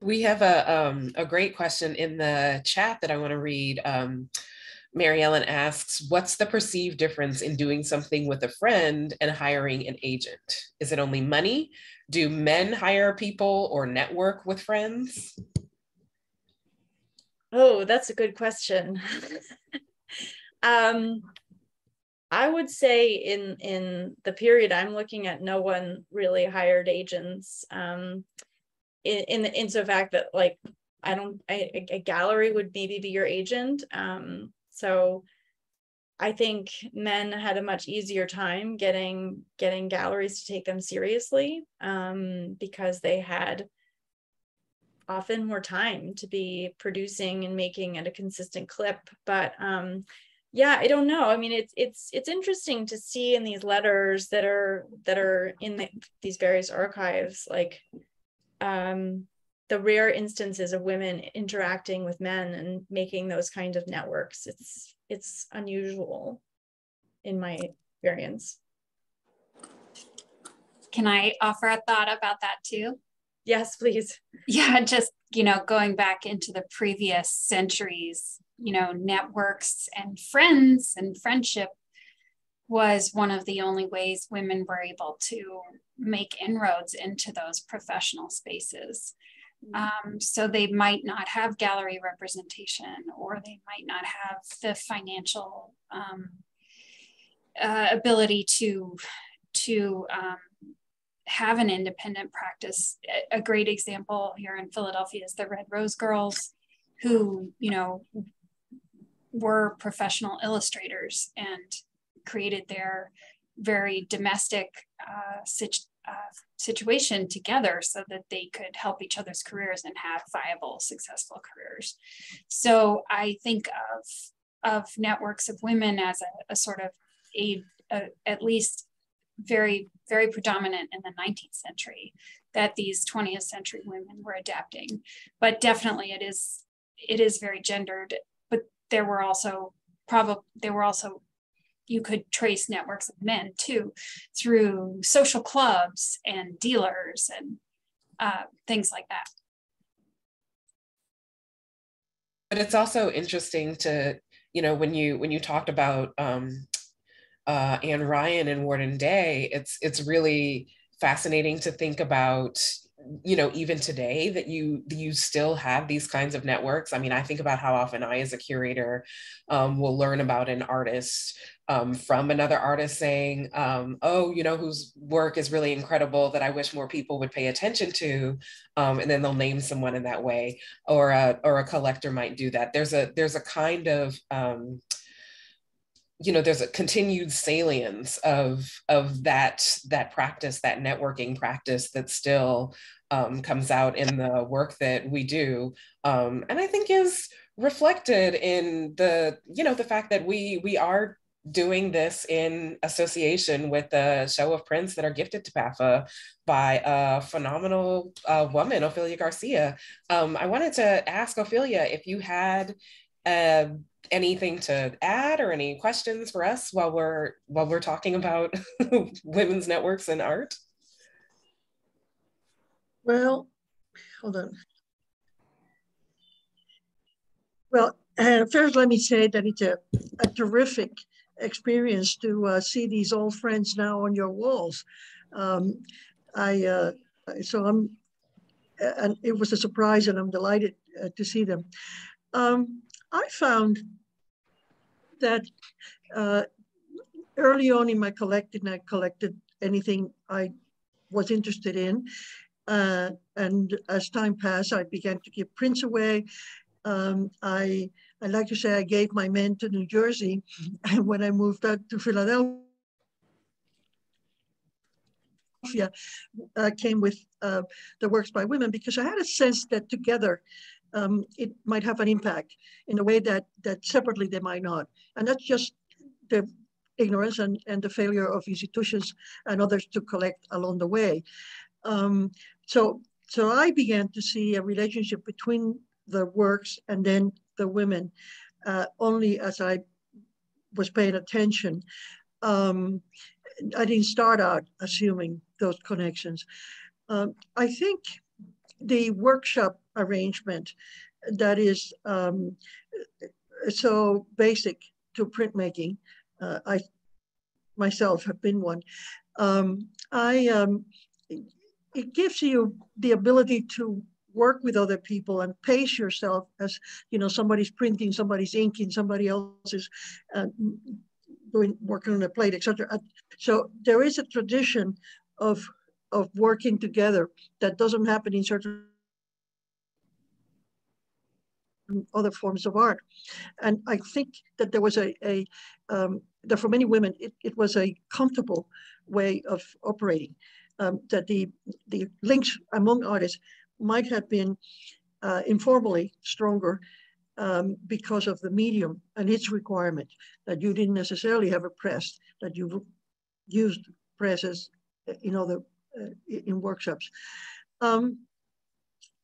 [SPEAKER 1] We have a, um, a great question in the chat that I want to read. Um, Mary Ellen asks, what's the perceived difference in doing something with a friend and hiring an agent? Is it only money? Do men hire people or network with friends?
[SPEAKER 2] Oh, that's a good question. um, I would say in in the period I'm looking at, no one really hired agents. Um, in in the in so fact that like I don't I, a gallery would maybe be your agent. Um, so I think men had a much easier time getting getting galleries to take them seriously um, because they had often more time to be producing and making at a consistent clip. But um, yeah, I don't know. I mean, it's it's it's interesting to see in these letters that are that are in the, these various archives, like um, the rare instances of women interacting with men and making those kind of networks. It's it's unusual in my experience.
[SPEAKER 4] Can I offer a thought about that too?
[SPEAKER 2] Yes, please.
[SPEAKER 4] Yeah, just, you know, going back into the previous centuries, you know, networks and friends and friendship was one of the only ways women were able to make inroads into those professional spaces. Um, so they might not have gallery representation or they might not have the financial um, uh, ability to to um, have an independent practice. A great example here in Philadelphia is the Red Rose Girls, who you know were professional illustrators and created their very domestic uh, uh, situation together so that they could help each other's careers and have viable, successful careers. So I think of of networks of women as a, a sort of a, a, at least very very predominant in the 19th century that these 20th century women were adapting but definitely it is it is very gendered but there were also probably there were also you could trace networks of men too through social clubs and dealers and uh, things like that.
[SPEAKER 1] But it's also interesting to, you know, when you when you talked about um, uh, Anne Ryan and Worden Day, it's it's really fascinating to think about you know even today that you you still have these kinds of networks i mean i think about how often i as a curator um, will learn about an artist um, from another artist saying um, oh you know whose work is really incredible that i wish more people would pay attention to um, and then they'll name someone in that way or a, or a collector might do that. There's a there's a kind of um, you know there's a continued salience of of that that practice that networking practice that still um, comes out in the work that we do um, and i think is reflected in the you know the fact that we we are doing this in association with the show of prints that are gifted to PAFA by a phenomenal uh, woman, Ophelia Garcia. Um, I wanted to ask Ophelia if you had uh, anything to add or any questions for us while we're while we're talking about women's networks and art?
[SPEAKER 5] Well, hold on. Well, uh, first let me say that it's a, a terrific experience to uh, see these old friends now on your walls. Um, I uh, so I'm, and it was a surprise, and I'm delighted uh, to see them. Um, I found that uh, early on in my collecting, I collected anything I was interested in. Uh, and as time passed, I began to give prints away. Um, I, I like to say I gave my men to New Jersey. And when I moved out to Philadelphia, uh, came with uh, the works by women because I had a sense that together um, it might have an impact in a way that that separately they might not. And that's just the ignorance and, and the failure of institutions and others to collect along the way. Um, so, so I began to see a relationship between the works and then the women uh, only as I was paying attention. Um, I didn't start out assuming those connections. Um, I think the workshop arrangement that is um, so basic to printmaking. Uh, I myself have been one. Um, I um, it gives you the ability to work with other people and pace yourself as you know somebody's printing, somebody's inking, somebody else is uh, doing working on a plate, etc. Uh, so there is a tradition of of working together that doesn't happen in certain other forms of art. And I think that there was a, a um, that for many women, it, it was a comfortable way of operating. Um, that the, the links among artists might have been uh, informally stronger um, because of the medium and its requirement that you didn't necessarily have a press, that you used presses in other uh, in workshops. Um,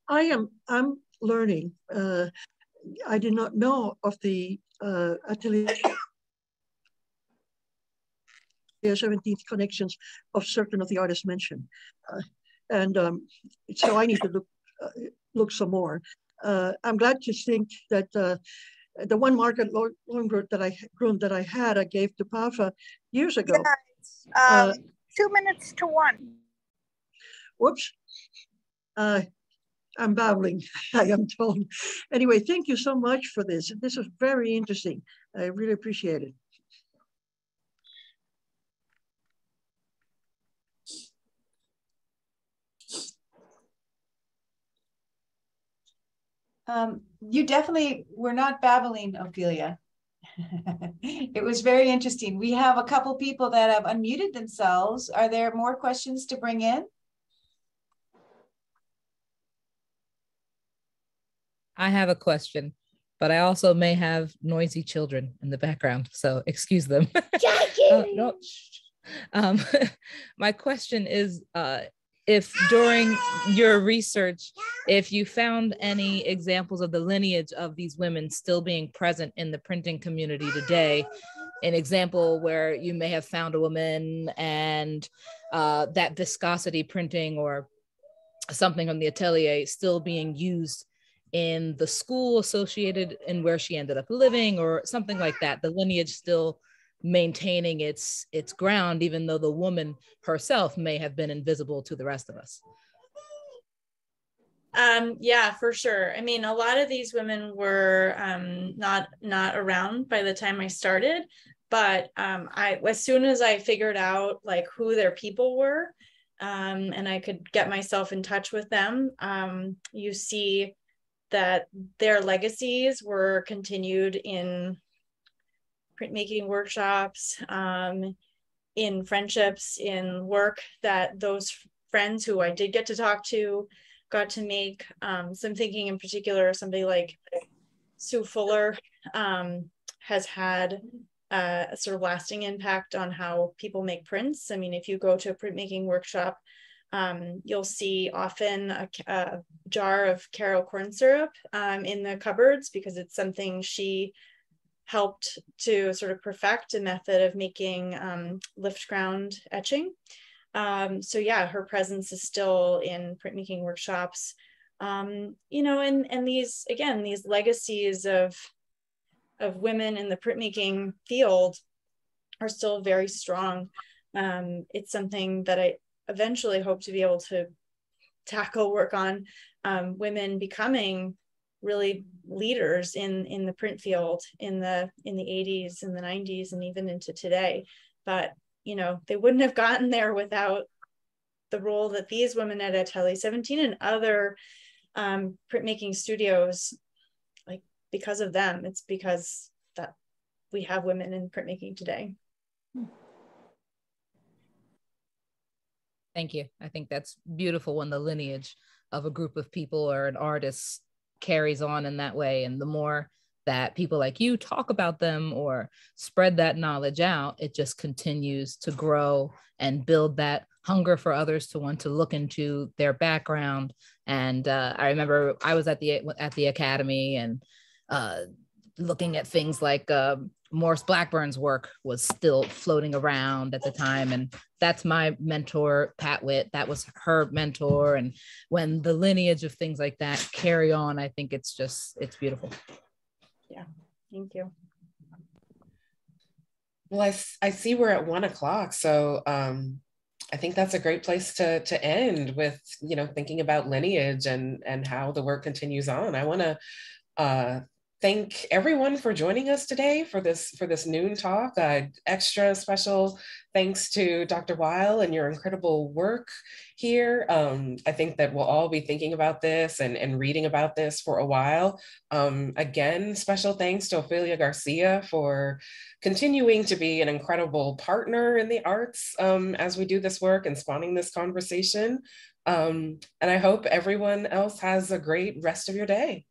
[SPEAKER 5] I am I'm learning. Uh, I did not know of the uh, Atelier 17th connections of certain of the artists mentioned. Uh, and um, so I need to look, uh, look some more. Uh, I'm glad to think that uh, the one Margaret Longbrook that I grown that I had, I gave to PAFA years ago.
[SPEAKER 6] Yeah, um, uh, two minutes to one.
[SPEAKER 5] Whoops. Uh, I'm babbling, I am told. Anyway, thank you so much for this. This was very interesting. I really appreciate it.
[SPEAKER 7] Um, you definitely were not babbling, Ophelia. it was very interesting. We have a couple people that have unmuted themselves. Are there more questions to bring in?
[SPEAKER 8] I have a question, but I also may have noisy children in the background, so excuse them. uh, no. um, my question is uh, if during your research, if you found any examples of the lineage of these women still being present in the printing community today, an example where you may have found a woman and uh, that viscosity printing or something from the atelier still being used in the school associated and where she ended up living or something like that the lineage still maintaining its its ground even though the woman herself may have been invisible to the rest of us.
[SPEAKER 2] Um yeah for sure. I mean a lot of these women were um not not around by the time i started but um i as soon as i figured out like who their people were um and i could get myself in touch with them um you see that their legacies were continued in printmaking workshops, um, in friendships, in work that those friends who I did get to talk to got to make. Um, thinking in particular, somebody like Sue Fuller um, has had uh, a sort of lasting impact on how people make prints. I mean, if you go to a printmaking workshop, um, you'll see often a, a, jar of Karo corn syrup um, in the cupboards because it's something she helped to sort of perfect a method of making um, lift ground etching. Um, so yeah, her presence is still in printmaking workshops. Um, you know, and and these again, these legacies of of women in the printmaking field are still very strong. Um, it's something that I eventually hope to be able to tackle work on um, women becoming really leaders in in the print field in the in the 80s and the 90s and even into today but you know they wouldn't have gotten there without the role that these women at Atelier 17 and other um, printmaking studios like because of them it's because that we have women in printmaking today
[SPEAKER 8] Thank you. I think that's beautiful when the lineage of a group of people or an artist carries on in that way. And the more that people like you talk about them or spread that knowledge out, it just continues to grow and build that hunger for others to want to look into their background. And uh, I remember I was at the at the academy and uh, looking at things like uh, Morris Blackburn's work was still floating around at the time. And that's my mentor, Pat Witt. That was her mentor. And when the lineage of things like that carry on, I think it's just, it's beautiful.
[SPEAKER 2] Yeah. Thank you.
[SPEAKER 1] Well, I, I see we're at one o'clock, so um, I think that's a great place to to end with you know thinking about lineage and and how the work continues on. I want to uh, thank everyone for joining us today for this for this noon talk. Uh, extra special thanks to Dr. Weyl and your incredible work here. Um, I think that we'll all be thinking about this and, and reading about this for a while. Um, again, special thanks to Ophelia Garcia for continuing to be an incredible partner in the arts um, as we do this work and spawning this conversation. Um, and I hope everyone else has a great rest of your day.